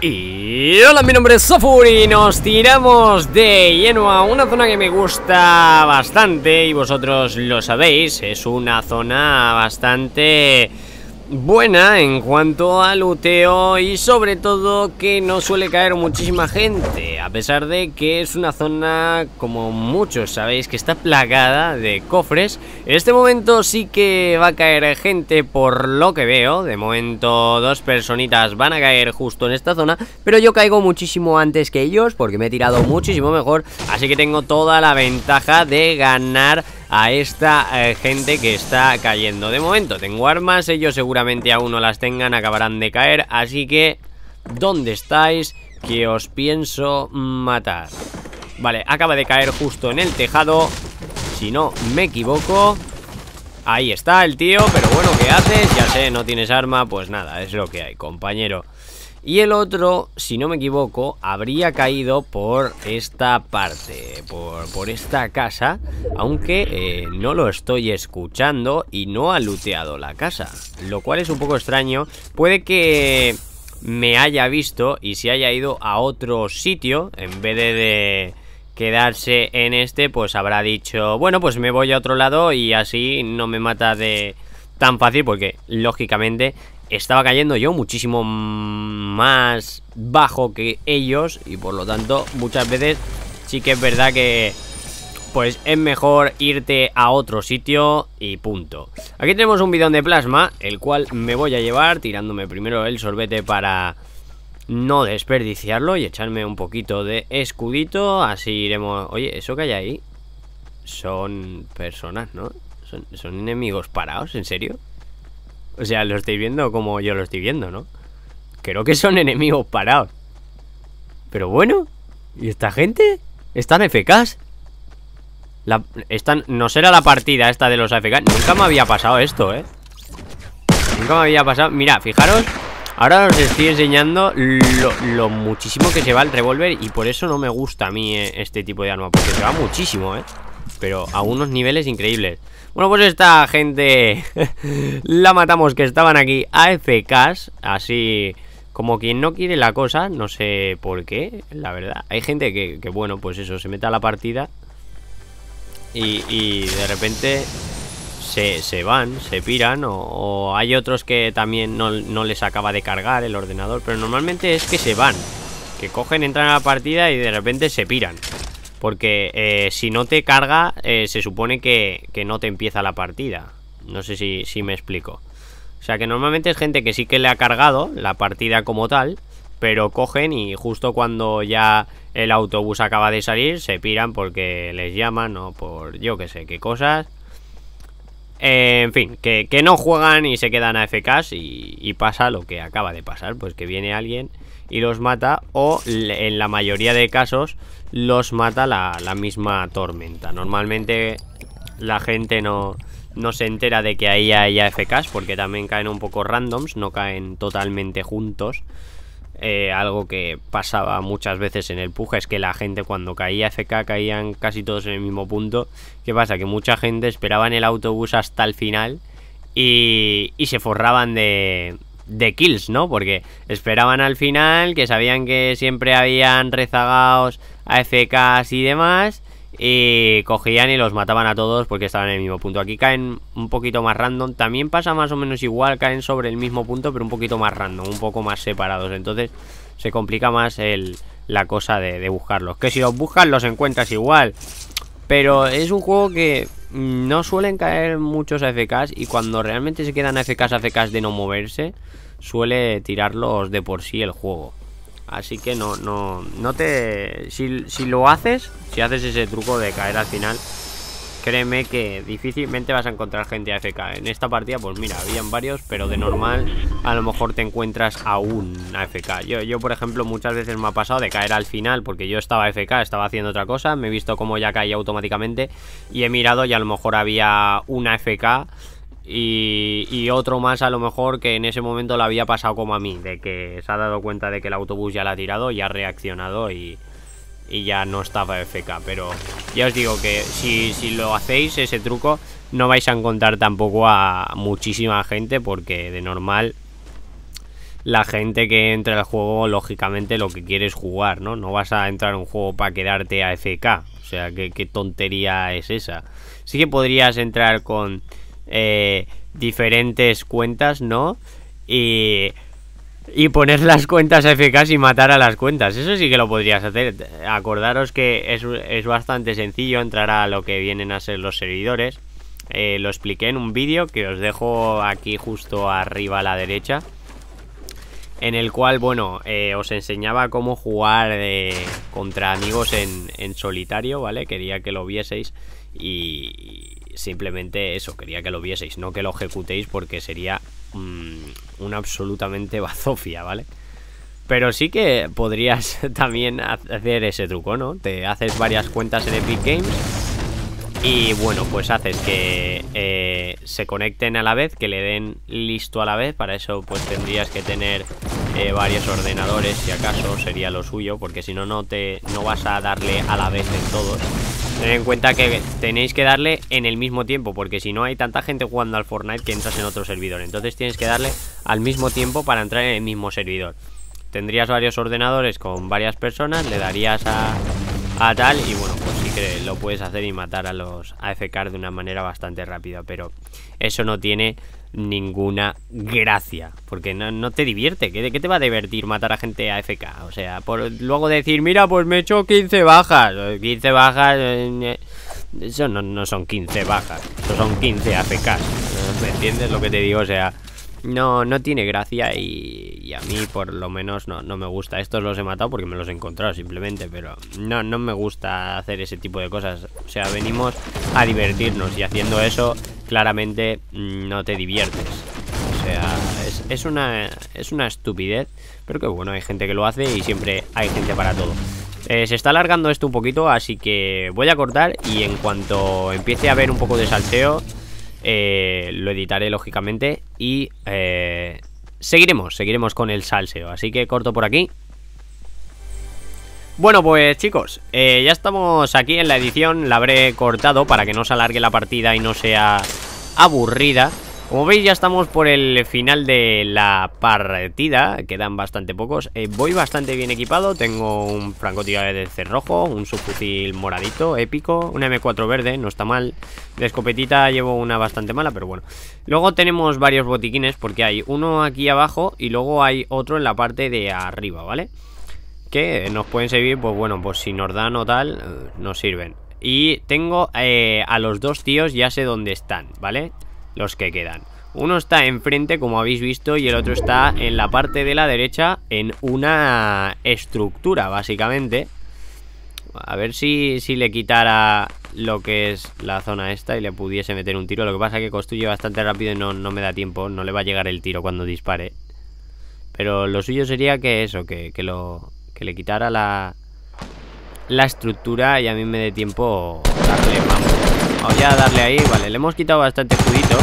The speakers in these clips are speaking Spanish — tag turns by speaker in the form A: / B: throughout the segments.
A: Y hola, mi nombre es Sofur y nos tiramos de lleno a una zona que me gusta bastante y vosotros lo sabéis, es una zona bastante buena en cuanto al luteo y sobre todo que no suele caer muchísima gente, a pesar de que es una zona, como muchos sabéis, que está plagada de cofres. En este momento sí que va a caer gente por lo que veo, de momento dos personitas van a caer justo en esta zona, pero yo caigo muchísimo antes que ellos porque me he tirado muchísimo mejor, así que tengo toda la ventaja de ganar a esta eh, gente que está cayendo De momento tengo armas, ellos seguramente aún no las tengan, acabarán de caer Así que, ¿dónde estáis? Que os pienso matar Vale, acaba de caer justo en el tejado Si no me equivoco Ahí está el tío, pero bueno, ¿qué haces? Ya sé, no tienes arma, pues nada, es lo que hay, compañero y el otro, si no me equivoco, habría caído por esta parte, por, esta casa, aunque eh, no lo estoy escuchando y no ha looteado la casa, lo cual es un poco extraño. Puede que me haya visto y se haya ido a otro sitio en vez de, quedarse en este, pues habrá dicho, bueno, pues me voy a otro lado y así no me mata de tan fácil porque lógicamente estaba cayendo yo muchísimo más bajo que ellos y por lo tanto muchas veces sí que es verdad que pues es mejor irte a otro sitio y punto. Aquí tenemos un bidón de plasma, el cual me voy a llevar tirándome primero el sorbete para no desperdiciarlo y echarme un poquito de escudito, así iremos... Oye, ¿eso que hay ahí? Son personas, ¿no? ¿Son, son enemigos parados? ¿En serio? O sea, lo estoy viendo como yo lo estoy viendo, ¿no? Creo que son enemigos parados. Pero bueno, ¿y esta gente? ¿Están FKs? La, están, no será la partida esta de los AFK Nunca me había pasado esto, ¿eh? Nunca me había pasado Mira, fijaros Ahora os estoy enseñando lo, lo muchísimo que se va el revólver Y por eso no me gusta a mí eh, este tipo de arma Porque se va muchísimo, ¿eh? Pero a unos niveles increíbles bueno, pues esta gente la matamos que estaban aquí AFKs, así como quien no quiere la cosa, no sé por qué, la verdad. Hay gente que, bueno, pues eso, se mete a la partida y, de repente se, van, se piran, o, hay otros que también no, no les acaba de cargar el ordenador, pero normalmente es que se van, que cogen, entran a la partida y de repente se piran. Porque eh, si no te carga, eh, se supone que, no te empieza la partida. No sé si, si me explico. O sea que normalmente es gente que sí que le ha cargado la partida como tal, pero cogen y justo cuando ya el autobús acaba de salir, se piran porque les llaman o por yo que sé qué cosas. Eh, en fin, que, no juegan y se quedan a FKs y, y pasa lo que acaba de pasar, pues que viene alguien y los mata o en la mayoría de casos los mata la, misma tormenta. Normalmente la gente no, no se entera de que ahí hay AFKs porque también caen un poco randoms, no caen totalmente juntos. Eh, algo que pasaba muchas veces en el Puja es que la gente cuando caía AFK caían casi todos en el mismo punto. ¿Qué pasa? Que mucha gente esperaba en el autobús hasta el final y, y se forraban de, de kills, ¿no? Porque esperaban al final, que sabían que siempre habían rezagados AFKs y demás, y cogían y los mataban a todos porque estaban en el mismo punto. Aquí caen un poquito más random, también pasa más o menos igual, caen sobre el mismo punto, pero un poquito más random, un poco más separados. Entonces se complica más el, la cosa de, de buscarlos. Que si los buscas los encuentras igual. Pero es un juego que no suelen caer muchos AFKs y cuando realmente se quedan AFKs, AFKs de no moverse, suele tirarlos de por sí el juego. Así que no, no, no te... Si, si lo haces, si haces ese truco de caer al final, créeme que difícilmente vas a encontrar gente AFK. En esta partida, pues mira, habían varios, pero de normal a lo mejor te encuentras a un AFK. Yo, yo, por ejemplo, muchas veces me ha pasado de caer al final porque yo estaba AFK, estaba haciendo otra cosa, me he visto como ya caía automáticamente y he mirado y a lo mejor había un AFK y, otro más a lo mejor que en ese momento lo había pasado como a mí, de que se ha dado cuenta de que el autobús ya la ha tirado, ya ha reaccionado y, ya no estaba FK. Pero ya os digo que si, si lo hacéis ese truco no vais a encontrar tampoco a muchísima gente porque de normal la gente que entra al juego, lógicamente, lo que quiere es jugar, ¿no? No vas a entrar a un juego para quedarte a FK. O sea, ¿qué, qué tontería es esa? Sí que podrías entrar con eh, diferentes cuentas, ¿no? Y y poner las cuentas FK y matar a las cuentas. Eso sí que lo podrías hacer. Acordaros que es, bastante sencillo entrar a lo que vienen a ser los servidores. Eh, lo expliqué en un vídeo que os dejo aquí justo arriba a la derecha. En el cual, bueno, eh, os enseñaba cómo jugar eh, contra amigos en, en solitario, ¿vale? Quería que lo vieseis y simplemente eso, quería que lo vieseis, no que lo ejecutéis porque sería mm, una absolutamente bazofia, ¿vale? Pero sí que podrías también hacer ese truco, ¿no? Te haces varias cuentas en Epic Games y bueno, pues haces que eh, se conecten a la vez, que le den listo a la vez. Para eso pues tendrías que tener eh, varios ordenadores, si acaso sería lo suyo, porque si no, no, te, no vas a darle a la vez en todos. Ten en cuenta que tenéis que darle en el mismo tiempo, porque si no hay tanta gente jugando al Fortnite que entras en otro servidor. Entonces tienes que darle al mismo tiempo para entrar en el mismo servidor. Tendrías varios ordenadores con varias personas, le darías a, a tal y bueno, pues sí que lo puedes hacer y matar a los AFK de una manera bastante rápida, pero eso no tiene ninguna gracia, porque no, te divierte, ¿Qué, ¿qué, te va a divertir matar a gente AFK? O sea, por luego decir, mira, pues me he hecho 15 bajas, 15 bajas, eh, eso no, no son 15 bajas, eso son 15 AFK, ¿me entiendes lo que te digo? O sea no, no tiene gracia y, a mí por lo menos no, me gusta. Estos los he matado porque me los he encontrado simplemente, pero no, no me gusta hacer ese tipo de cosas. O sea, venimos a divertirnos y haciendo eso claramente mm, no te diviertes. O sea, es, una, es una estupidez, pero que bueno, hay gente que lo hace y siempre hay gente para todo. Eh, se está alargando esto un poquito, así que voy a cortar y en cuanto empiece a ver un poco de salteo eh, lo editaré lógicamente y eh, seguiremos, seguiremos con el salseo. Así que corto por aquí. Bueno, pues chicos, eh, ya estamos aquí en la edición, la habré cortado para que no se alargue la partida y no sea aburrida. Como veis ya estamos por el final de la partida. Quedan bastante pocos. Eh, Voy bastante bien equipado. Tengo un francotirador de cerrojo Un subfusil moradito, épico Un M4 verde, no está mal. De escopetita llevo una bastante mala, pero bueno. Luego tenemos varios botiquines Porque hay uno aquí abajo Y luego hay otro en la parte de arriba, ¿vale? Que nos pueden servir, pues bueno Pues si nos dan o tal, eh, nos sirven. Y tengo eh, a los dos tíos Ya sé dónde están, ¿vale? Los que quedan. Uno está enfrente, como habéis visto, y el otro está en la parte de la derecha en una estructura, básicamente. A ver si, si le quitara lo que es la zona esta y le pudiese meter un tiro. Lo que pasa es que construye bastante rápido y no, no me da tiempo. No le va a llegar el tiro cuando dispare. Pero lo suyo sería que eso, que, que lo, que le quitara la, la estructura y a mí me dé tiempo darle. A darle ahí, vale, le hemos quitado bastante escudito.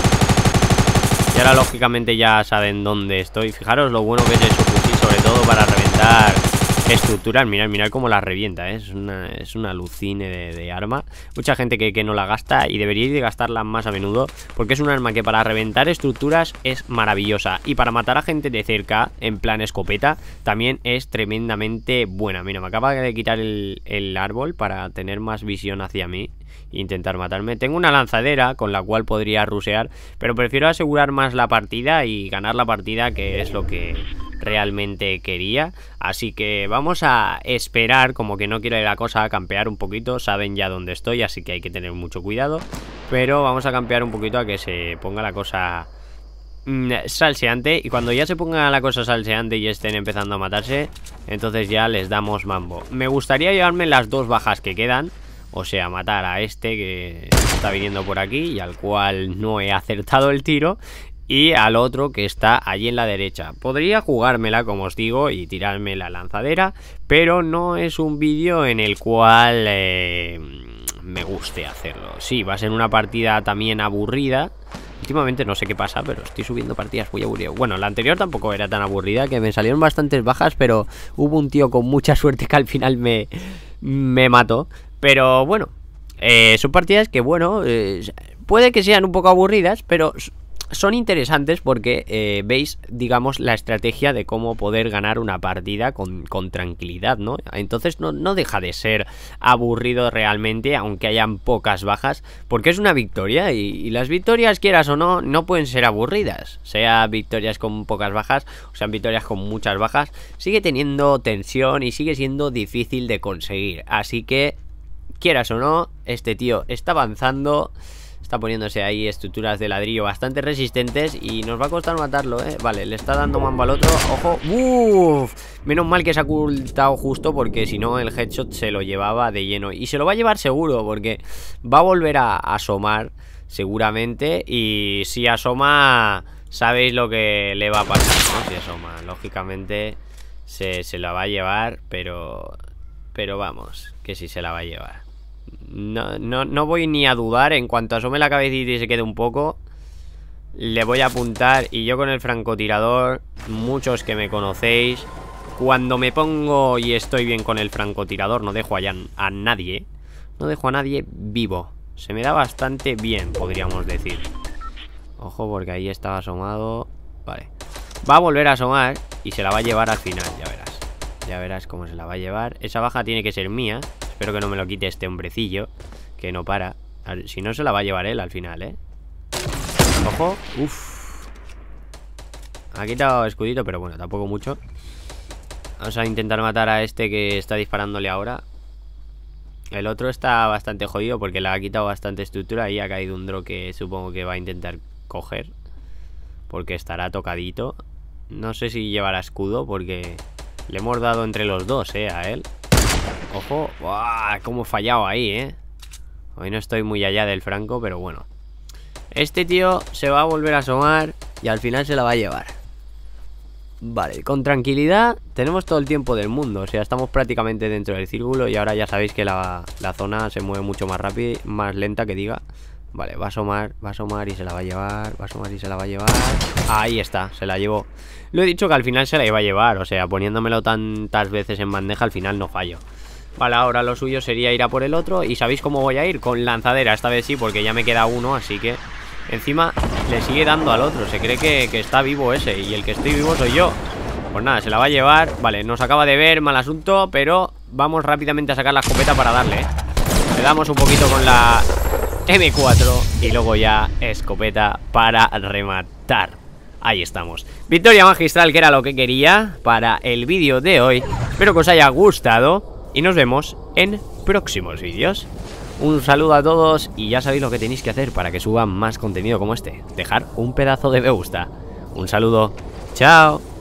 A: Y ahora lógicamente ya saben dónde estoy. Fijaros lo bueno que es eso, sobre todo para reventar estructuras, mirad, mirad cómo la revienta, ¿eh? es, una, es una alucine de, arma. Mucha gente que, que, no la gasta y deberíais de gastarla más a menudo, porque es un arma que para reventar estructuras es maravillosa. Y para matar a gente de cerca, en plan escopeta, también es tremendamente buena. Mira, me acaba de quitar el, el árbol para tener más visión hacia mí intentar matarme. Tengo una lanzadera con la cual podría rusear, pero prefiero asegurar más la partida y ganar la partida, que es lo que realmente quería. Así que vamos a esperar, como que no quiero la cosa, a campear un poquito. Saben ya dónde estoy, así que hay que tener mucho cuidado. Pero vamos a campear un poquito a que se ponga la cosa mm, salseante y cuando ya se ponga la cosa salseante y estén empezando a matarse entonces ya les damos mambo me gustaría llevarme las dos bajas que quedan o sea, matar a este que está viniendo por aquí y al cual no he acertado el tiro. Y al otro que está allí en la derecha. Podría jugármela, como os digo, y tirarme la lanzadera. Pero no es un vídeo en el cual eh, me guste hacerlo. Sí, va a ser una partida también aburrida. Últimamente no sé qué pasa, pero estoy subiendo partidas muy aburridas. Bueno, la anterior tampoco era tan aburrida, que me salieron bastantes bajas, pero hubo un tío con mucha suerte que al final me, me mató. Pero bueno, eh, son partidas que, bueno, eh, puede que sean un poco aburridas, pero son interesantes porque eh, veis, digamos, la estrategia de cómo poder ganar una partida con, tranquilidad, ¿no? Entonces no, no, deja de ser aburrido realmente, aunque hayan pocas bajas, porque es una victoria y, las victorias, quieras o no, no pueden ser aburridas. Sea victorias con pocas bajas o sean victorias con muchas bajas, sigue teniendo tensión y sigue siendo difícil de conseguir. Así que, quieras o no, este tío está avanzando... Está poniéndose ahí estructuras de ladrillo bastante resistentes Y nos va a costar matarlo, ¿eh? Vale, le está dando mambo al otro ¡Ojo! ¡Uf! Menos mal que se ha ocultado justo Porque si no el headshot se lo llevaba de lleno Y se lo va a llevar seguro Porque va a volver a asomar Seguramente Y si asoma Sabéis lo que le va a pasar, ¿no? Si asoma Lógicamente se, se la va a llevar Pero... Pero vamos Que si se la va a llevar no, no, no voy ni a dudar. En cuanto asome la cabecita y se quede un poco Le voy a apuntar. Y yo con el francotirador Muchos que me conocéis Cuando me pongo y estoy bien con el francotirador No dejo allá a nadie No dejo a nadie vivo. Se me da bastante bien, podríamos decir. Ojo, porque ahí estaba asomado. Vale. Va a volver a asomar y se la va a llevar al final, ya verás. Ya verás cómo se la va a llevar. Esa baja tiene que ser mía Espero que no me lo quite este hombrecillo Que no para. Si no se la va a llevar él al final, ¿eh? Ojo, uff Ha quitado escudito, pero bueno, tampoco mucho. Vamos a intentar matar a este que está disparándole ahora. El otro está bastante jodido porque le ha quitado bastante estructura Y ha caído un dro que supongo que va a intentar coger Porque estará tocadito. No sé si llevará escudo porque le hemos dado entre los dos, eh, a él Ojo, ¡Buah! Cómo he fallado ahí, eh Hoy no estoy muy allá del franco, pero bueno. Este tío se va a volver a asomar Y al final se la va a llevar. Vale, con tranquilidad Tenemos todo el tiempo del mundo. O sea, estamos prácticamente dentro del círculo Y ahora ya sabéis que la, la zona se mueve mucho más rápido Más lenta que diga Vale, va a asomar, va a asomar y se la va a llevar Va a asomar y se la va a llevar. Ahí está, se la llevó. Lo he dicho que al final se la iba a llevar O sea, poniéndomelo tantas veces en bandeja Al final no fallo. Vale, ahora lo suyo sería ir a por el otro. ¿Y sabéis cómo voy a ir? Con lanzadera, esta vez sí, porque ya me queda uno Así que encima le sigue dando al otro. Se cree que, está vivo ese Y el que estoy vivo soy yo. Pues nada, se la va a llevar. Vale, nos acaba de ver, mal asunto Pero vamos rápidamente a sacar la escopeta para darle ¿eh? Le damos un poquito con la M4 Y luego ya escopeta para rematar Ahí estamos Victoria magistral que era lo que quería Para el vídeo de hoy Espero que os haya gustado y nos vemos en próximos vídeos. Un saludo a todos y ya sabéis lo que tenéis que hacer para que suba más contenido como este. Dejar un pedazo de me gusta. Un saludo. Chao.